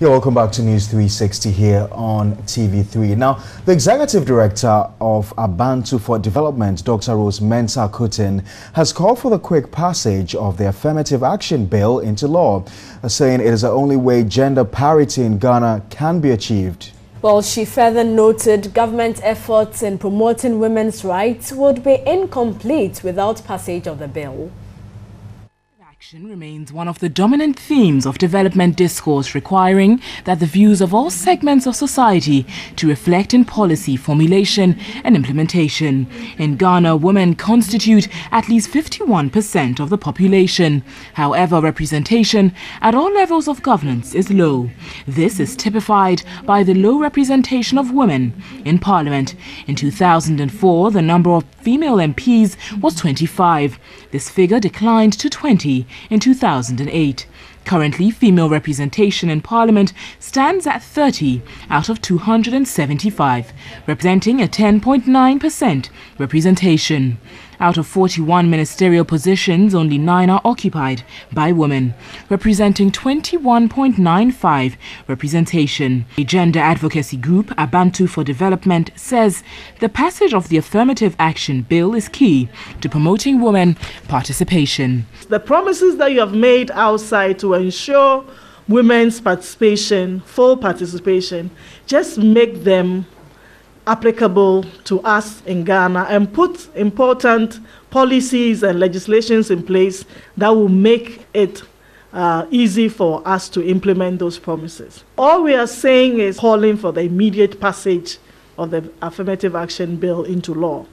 Yeah, welcome back to News 360 here on TV3. Now, the Executive Director of Abantu for Development, Dr. Rose Mensah Kutin, has called for the quick passage of the Affirmative Action Bill into law, saying it is the only way gender parity in Ghana can be achieved. Well, she further noted government efforts in promoting women's rights would be incomplete without passage of the bill. Action remains one of the dominant themes of development discourse requiring that the views of all segments of society to reflect in policy formulation and implementation. In Ghana, women constitute at least 51% of the population. However, representation at all levels of governance is low. This is typified by the low representation of women in parliament. In 2004, the number of female MPs was 25. This figure declined to 20 in 2008. Currently, female representation in Parliament stands at 30 out of 275, representing a 10.9% representation. Out of 41 ministerial positions, only 9 are occupied by women, representing 21.95 representation. A gender advocacy group, Abantu for Development, says the passage of the Affirmative Action Bill is key to promoting women participation. The promises that you have made outside to ensure women's participation, full participation, just make them applicable to us in Ghana and put important policies and legislations in place that will make it uh, easy for us to implement those promises. All we are saying is calling for the immediate passage of the affirmative action bill into law.